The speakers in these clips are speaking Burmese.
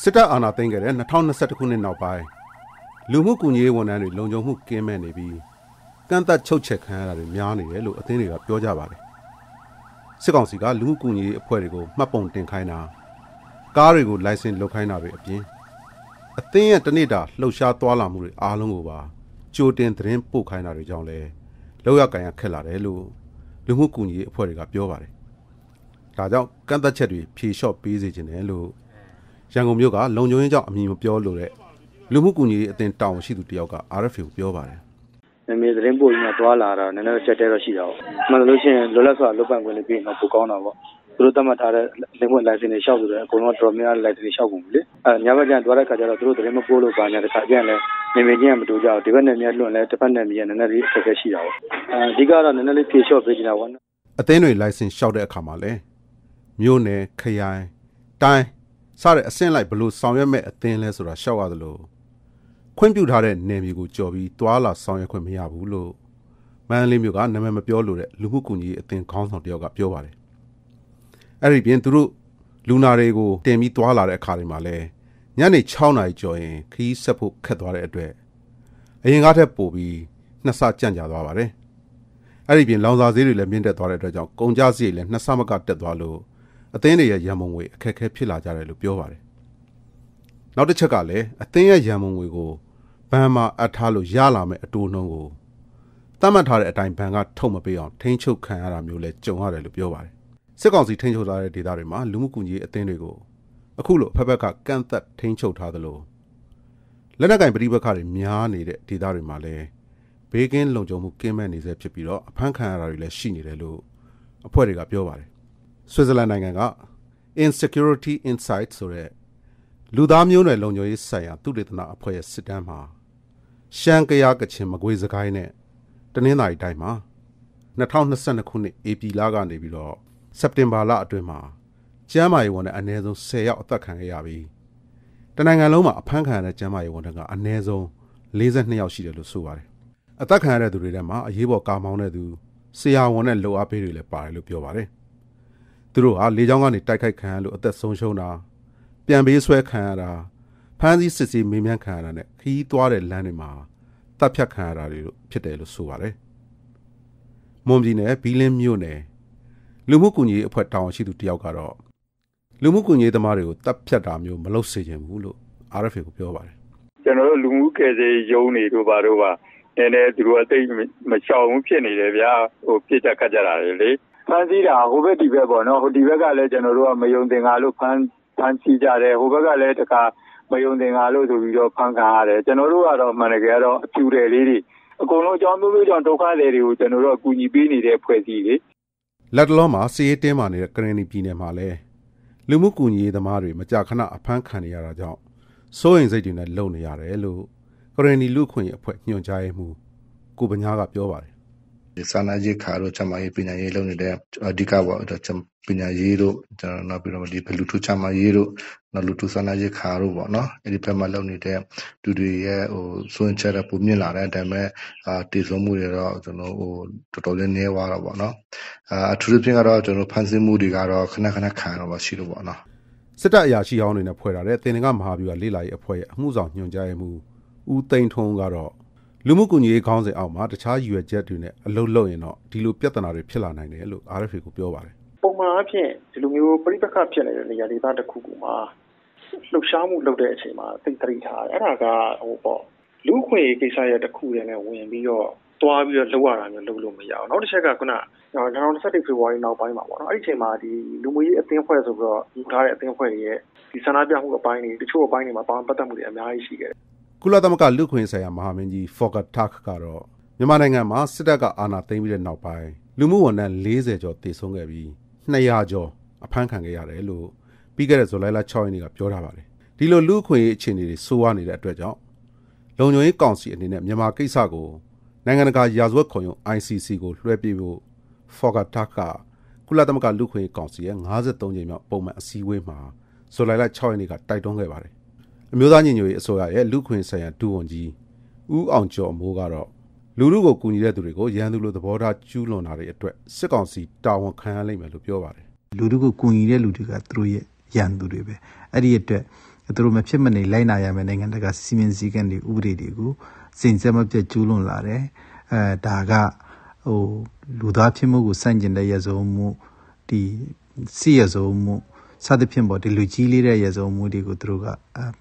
စစ်တပ်အာဏာသိမ်းခဲ့တဲ့2021ခုနှစ်နောက်ပိုင်းလူမှုကူညီရေးဝန်ထမ်းတွေလုံခြုံမှုကင်းမဲ့နေပြီးကန့်သက်ချုပ်ချက်ခံရတာတွေများနေတယ်လို့အသင်းတွေကပြောကြပါတယ်စစ်ကောင်စီကလူမှုကူညီရေးအဖွဲ့တွေကိုမှတ်ပုံတင်ခိုင်းတာကားတွေကိုလိုင်စင်လုပ်ခိုင်းတာတွေအပြင်အသင်းရဲ့တနေ့တာလှုပ်ရှားသွားလာမှုတွေအားလုံးကိုပါကြိုတင်သတင်းပို့ခိုင်းတာတွေကြောင့်လဲလောက်ရကန်ရခက်လာတယ်လို့လူမှုကူညီရေးအဖွဲ့တွေကပြောပါတယ်ဒါကြောင့်ကန့်သက်ချက်တွေဖြေလျှော့ပေးစေချင်တယ်လို့ ရန်ကုန်မြို့ကလုံခြုံရေးကြောင့်အမည်မပြောလို့တဲ့လူမှုကူညီရေးအသင်းတာဝန်ရှိသူတယောက်က RFA ကိုပြောပါတယ်။နာမည်သတင်းပို့ပြီးသွားလာတာနည်းနည်းချက်တဲတော့ရှိတာပေါ့။မှန်လို့ရှိရင်လောလောဆယ်လုတ်ပန်ခွင့်လေးပြီးတော့ပိုကောင်းတာပေါ့။သူတို့သတ်မှတ်ထားတဲ့လင်းပွင့်လိုင်စင်တွေလျှောက်ဆိုတော့အကုန်လုံးတော်များလိုင်စင်တွေလျှောက်ကုန်ပြီလေ။အဲညဘက်ကျရင်သွားတဲ့ခါကျတော့သူတို့သတင်းမပို့လို့ပါညာတခါကျရင်လည်းနေမချင်းမတူကြဘူး။ဒီဘက်နယ်မြေလွန့်လဲတစ်ဖက်နယ်မြေကနည်းနည်းလေးအခက်အခဲရှိတာပေါ့။အဓိကတော့နည်းနည်းလေးဖြေလျှော့ပေးနေတာပေါ့နော်။အသင်းတွေလိုင်စင်လျှောက်တဲ့အခါမှာလဲမြို့နယ်ခရိုင်တိုင်း စတဲ့အဆင့်လိုက်ဘလို့ဆောင်ရွက်မဲ့အသင်းလဲဆိုတာရှောက်ရသလိုခွင့်ပြုထားတဲ့နယ်မြေကိုကြော်ပြီးသွာလာဆောင်ရွက်ခွင့်မရဘူးလို့မန္တလေးမြို့ကနာမည်မပြောလို့တဲ့လူမှုကူညီရေးအသင်းခေါင်းဆောင်တယောက်ကပြောပါတယ်အဲ့ဒီပြင်သူတို့လူနာတွေကိုတင်ပြီးသွာလာတဲ့အခါတွေမှာလဲညနေ6နာရီကျော်ရင်ခီးဆက်ဖို့ခက်သွားတဲ့အတွက်အရင်ကထက်ပိုပြီးနှစ်ဆကြန့်ကြာသွားပါတယ်အဲ့ဒီပြင်လောင်စာဈေးတွေလည်းမြင့်တက်သွားတဲ့အတွက်ကြောင့်ကုန်ကျစရိတ်လည်းနှစ်ဆမကတက်သွားလို့ အသင်းတွေရဲ့ရန်ပုံငွေအခက်အခဲဖြစ်လာကြတယ်လို့ပြောပါတယ်နောက်တစ်ချက်ကလည်းအသင်းရဲ့ရန်ပုံငွေကိုဘဏ်မှာအပ်ထားလို့ရလာမယ့်အတိုးနှုန်းကိုတတ်မှတ်ထားတဲ့အတိုင်းဘဏ်ကထုတ်မပေးအောင်ထိန်းချုပ်ခံရတာမျိုးလဲကြုံရတယ်လို့ပြောပါတယ်စစ်ကောင်စီထိန်းချုပ်ထားတဲ့ဒေသတွေမှာလူမှုကူညီရေးအသင်းတွေကိုအခုလိုအဖက်ဖက်ကကန့်သက်ထိန်းချုပ်ထားသလိုလက်နက်ကင်ပဋိပက္ခတွေများနေတဲ့ဒေသတွေမှာလည်းဘေးကင်းလုံခြုံမှုကင်းမဲ့နေစေဖြစ်ပြီးတော့အဖမ်းခံရတာတွေလည်းရှိနေတယ်လို့အဖွဲ့တွေကပြောပါတယ် ဆွစ်ဇာလန်နိုင်ငံက Insecurity Insight ဆိုတဲ့လူသားမျိုးနွယ်လုံခြုံရေးဆိုင်ရာသုတေသနအဖွဲ့ရဲ့စစ်တမ်းမှာရှမ်းကရကချင်မကွေးစကိုင်းနဲ့တနင်္သာရီတိုင်းမှာ2022ခုနှစ်ဧပြီလကနေပြီးတော့စက်တင်ဘာလအတွင်းမှာကျမ်းမာရေးဝန်ထမ်းအနည်းဆုံး10ယောက်အသက်ခံခဲ့ရပြီးတနိုင်ငံလုံးမှာအဖမ်းခံရတဲ့ကျမ်းမာရေးဝန်ထမ်းကအနည်းဆုံး42ယောက်ရှိတယ်လို့ဆိုပါတယ်အသက်ခံရတဲ့သူတွေထဲမှာအရေးပေါ်ကာမောင်းတဲ့သူဆရာဝန်နဲ့လိုအပ်ပေးတွေလည်းပါတယ်လို့ပြောပါတယ် သူတို့ဟာလေကြောင်းကနေတိုက်ခိုက်ခံရလို့အသက်ဆုံးရှုံးတာပြန်ပေးဆွဲခံရတာဖမ်းဆီးစစ်ဆေးမေးမြန်းခံရတာနဲ့ခီးသွားတဲ့လမ်းတွေမှာတပ်ဖြတ်ခံရတာတွေလို့ဖြစ်တယ်လို့ဆိုပါတယ်။မွန်ပြည်နယ်ဘီလင်းမြို့နယ်လူမှုကူညီရေးအဖွဲ့တာဝန်ရှိသူတယောက်ကတော့လူမှုကူညီရေးသမားတွေကိုတပ်ဖြတ်တာမျိုးမလုပ်စေချင်ဘူးလို့ RFA ကိုပြောပါတယ်။ကျွန်တော်တို့လူမှုကယ်ဆယ်ရုံးတွေတို့ဘာတို့ပါနည်းနည်းသူတို့အသိမချောင်ဘူးဖြစ်နေတယ်ဗျာဟိုပြစ်တက်ခတ်ကြတာလေ ဖမ်းဆီးတာဟိုဘက်ဒီဘက်ပေါ့နော်ဟိုဒီဘက်ကလည်းကျွန်တော်တို့ကမယုံသင်္ကာလို့ဖမ်းဖမ်းဆီးကြတယ်ဟိုဘက်ကလည်းတခါမယုံသင်္ကာလို့ဆိုပြီးတော့ဖမ်းခံရတယ်ကျွန်တော်တို့ကတော့မှန်တကယ်တော့အပြူတယ်လေးတွေအကုန်လုံးအကြောင်းမျိုးမျိုးကြောင့်ဒုက္ခတွေကိုကျွန်တော်တို့အကူအညီပေးနေတဲ့ဖွဲ့စည်းလေလက်တလုံးမှာစီးရဲတင်းမာနေတဲ့ကရင်နီပြည်နယ်မှာလည်းလူမှုကူညီရေးသမားတွေမကြာခဏအဖမ်းခံနေရတာကြောင့်စိုးရိမ်စိတ်တွေနဲ့လုံနေရတယ်လို့ကရင်နီလူခွင့်အဖွဲ့ညွှန်ကြားရေးမှူးကိုပညာကပြောပါတယ် စာနာရေးခါတို့ချမရေးပညာရေးလုပ်နေတဲ့အဓိကပေါ့ပညာရေးတို့ကျွန်တော်နောက်ပြီးတော့ဒီဘလူးထူချမရေးတို့နောက်လူထူစာနာရေးခါတို့ပေါ့နော်အဲ့ဒီဘက်မှာလုပ်နေတဲ့လူတွေရဲ့ဟိုစွန့်ချက်တဲ့ပုံမြင့်လာတဲ့အတိုင်းပဲအာတည်ဆုံးမှုတွေတော့ကျွန်တော်ဟိုတော်တော်လေးနည်းသွားတော့ပေါ့နော်အာအထူးသဖြင့်ကတော့ကျွန်တော်ဖန်ဆင်းမှုတွေကတော့ခဏခဏခံရတော့ရှိလို့ပေါ့နော်စစ်တပ်အရာရှိဟောင်းတွေနဲ့ဖွဲ့ထားတဲ့တင်ငါမဟာဗျူဟာလေးလာရေးအဖွဲ့ရဲ့အမှုဆောင်ညွှန်ကြားရေးမှူးဦးသိန်းထွန်းကတော့ လူမှုကူညီရေးခေါင်းစဉ်အောက်မှာတခြားရွယ်ချက်တွေနဲ့အလုပ်လုပ်ရင်တော့ဒီလိုပြဿနာတွေဖြစ်လာနိုင်တယ်လို့ RFA ကိုပြောပါတယ်ပုံမှန်အဖြစ်ဒီလိုမျိုးပြိပခတ်ဖြစ်နေတဲ့နေရာဒေသတစ်ခုခုမှာလှုပ်ရှားမှုလုပ်တဲ့အချိန်မှာသိတရိထားအဲ့ဒါကဟိုပေါ့လူခွင့်ရေးကိစ္စရဲ့တစ်ခုတည်းနဲ့ဝင်ပြီးတော့တွားပြီးတော့လှုပ်ရတာမျိုးလုပ်လို့မရအောင်နောက်တစ်ချက်ကခုန2021ဖေဖော်ဝါရီနောက်ပိုင်းမှာပေါ့နော်အဲ့ဒီအချိန်မှာဒီလူမှုရေးအသင်းဖွဲ့ဆိုပြီးတော့ယူထားတဲ့အသင်းဖွဲ့တွေရဲ့ဒီဆန္ဒပြမှုအပိုင်းတွေတချို့အပိုင်းတွေမှာပါဝင်ပတ်သက်မှုတွေအများကြီးရှိခဲ့တယ် ကုလသမဂ္ဂလူခွင့်ဆိုင်ရာမဟာမင်းကြီး Volker Turk ကတော့မြန်မာနိုင်ငံမှာစစ်တပ်ကအာဏာသိမ်းပြီးတဲ့နောက်ပိုင်းလူမှုဝန်ထမ်း40ကျော်တည်ဆုံးခဲ့ပြီး200ကျော်အဖမ်းခံခဲ့ရတယ်လို့ပြီးခဲ့တဲ့ဇူလိုင်လ6ရက်နေ့ကပြောထားပါတယ်ဒီလိုလူခွင့်ရေးအခြေအနေတွေဆိုးဝါးနေတဲ့အတွက်ကြောင့်လုံခြုံရေးကောင်စီအနေနဲ့မြန်မာကိစ္စကိုနိုင်ငံတကာရာဇဝတ်ခုံရုံး ICC ကိုလွှဲပေးဖို့ Volker Turk ကကုလသမဂ္ဂလူခွင့်ရေးကောင်စီရဲ့53ကြိမ်မြောက်ပုံမှန်အစည်းအဝေးမှာဇူလိုင်လ6ရက်နေ့ကတိုက်တွန်းခဲ့ပါတယ် အမျိုးသားညီညွတ်ရေးအစိုးရရဲ့လူခွင့်ဆိုင်ရာဒူဝန်ကြီးဦးအောင်ကျော်အမိုးကတော့လူလူကိုကူညီတဲ့သူတွေကိုရန်သူလိုသဘောထားကျူးလွန်တာတွေအတွက်စစ်ကောင်စီတာဝန်ခံရလိမ့်မယ်လို့ပြောပါတယ်လူလူကိုကူညီတဲ့လူတွေကသူတို့ရဲ့ရန်သူတွေပဲအဲ့ဒီအတွက်သူတို့မဖြစ်မနေလိုက်နာရမယ်နိုင်ငံတကာစီမင်းစည်းကမ်းတွေဥပဒေတွေကိုစိန်ဆက်မပြတ်ကျူးလွန်လာတယ်အဲဒါကဟိုလူသားဖြစ်မှုကိုစန့်ကျင်တဲ့ရဇုံမှုဒီစီရဇုံမှု စသဖြင့်ပေါ့ဒီလူကြီးလေးတဲ့ရဇုံမှုတွေကိုသူတို့က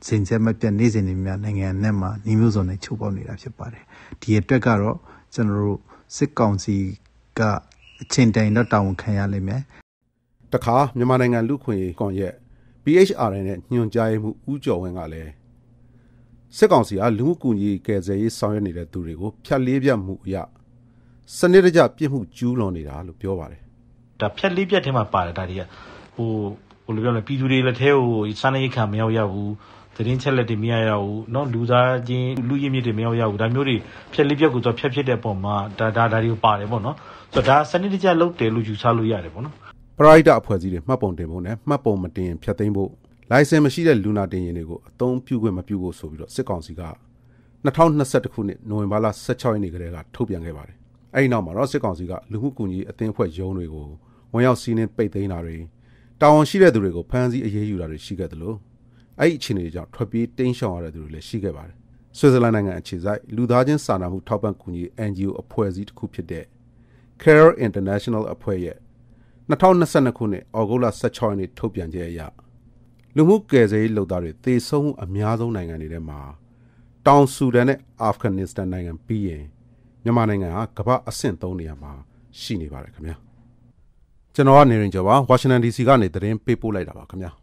စိန်ဆက်မပြတ်နေ့စဉ်နေများနိုင်ငံနဲ့မှာနှီးမျိုးစုံနဲ့ချုပ်ပေါက်နေတာဖြစ်ပါတယ်ဒီအတွက်ကတော့ကျွန်တော်တို့စစ်ကောင်စီကအချိန်တိုင်တော့တာဝန်ခံရလိမ့်မယ်တခါမြန်မာနိုင်ငံလူခွင့်ကွန်ရက် PHR နဲ့ညွှန်ကြားမှုဦးကျော်ဝင်းကလည်းစစ်ကောင်စီကလူမှုကူညီကယ်ဆယ်ရေးဆောင်ရွက်နေတဲ့သူတွေကိုဖြတ်လေးပြတ်မှုအရစနစ်တကျပြစ်မှုကျူးလွန်နေတာလို့ပြောပါတယ်ဒါဖြတ်လေးပြတ်ထဲမှာပါတယ်ဒါတွေကဟိုဘယ်လိုပြောလဲပြည်သူတွေလက်ထဲကိုစားနေရခံမရောက်ရဘူးသတင်းချက်လက်တွေမရရဘူးเนาะလူသားချင်းလူရင်းမြစ်တွေမရောက်ရဘူးဒါမျိုးတွေဖြက်လေးပြက်ကိုတော့ဖြက်ဖြစ်တဲ့ပုံမှာဒါဒါဒါတွေကိုပါတယ်ပေါ့နော်ဆိုတော့ဒါစနစ်တကျလုပ်တယ်လို့ယူဆလို့ရတယ်ပေါ့နော်ပရိုက်တာအဖွဲ့အစည်းတွေမှတ်ပုံတင်ဖို့နဲ့မှတ်ပုံမတင်ဖြတ်သိမ်းဖို့လိုင်စင်မရှိတဲ့လူနာတင်ရင်တွေကိုအသုံးပြုခွင့်မပြုဖို့ဆိုပြီးတော့စစ်ကောင်စီက2021ခုနှစ်နိုဝင်ဘာလ16ရက်နေ့ကတည်းကထုတ်ပြန်ခဲ့ပါတယ်။အဲဒီနောက်မှာတော့စစ်ကောင်စီကလူမှုကူညီအသင်းအဖွဲ့ရုံးတွေကိုဝင်ရောက်စီးနင်းပိတ်သိမ်းတာတွေ တာဝန်ရှိတဲ့သူတွေကိုဖမ်းဆီးအရေးယူတာတွေရှိခဲ့တယ်လို့အဲ့ဒီအခြေအနေကြောင့်ထွက်ပြေးတိမ်းရှောင်ရတဲ့သူတွေလည်းရှိခဲ့ပါတယ်။ဆွစ်ဇာလန်နိုင်ငံအခြေစိုက်လူသားချင်းစာနာမှုထောက်ပံ့ကူညီ NGO အဖွဲ့အစည်းတစ်ခုဖြစ်တဲ့ Care International အဖွဲ့ရဲ့2022ခုနှစ်ဩဂုတ်လ16ရက်နေ့ထုတ်ပြန်ချက်အရလူမှုကယ်ဆယ်ရေးလုပ်သားတွေသေဆုံးမှုအများဆုံးနိုင်ငံတွေထဲမှာတောင်ဆူဒန်နဲ့အာဖဂန်နစ္စတန်နိုင်ငံပြီးရင်မြန်မာနိုင်ငံဟာကမ္ဘာအဆင့်3နေရာမှာရှိနေပါတယ်ခင်ဗျာ ကျွန်တော်ကနေရင်ကျော်ပါဝါရှင်တန် DC ကနေသတင်းပေးပို့လိုက်တာပါခင်ဗျာ